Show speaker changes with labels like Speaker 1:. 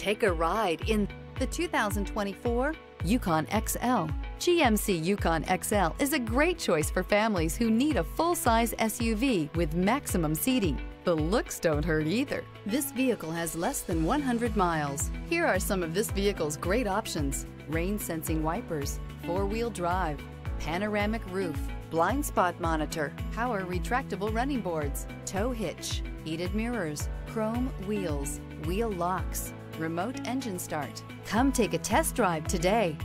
Speaker 1: Take a ride in the 2024 Yukon XL. GMC Yukon XL is a great choice for families who need a full-size SUV with maximum seating. The looks don't hurt either. This vehicle has less than 100 miles. Here are some of this vehicle's great options. Rain sensing wipers, four-wheel drive, panoramic roof, blind spot monitor, power retractable running boards, tow hitch, heated mirrors, chrome wheels, wheel locks, remote engine start. Come take a test drive today.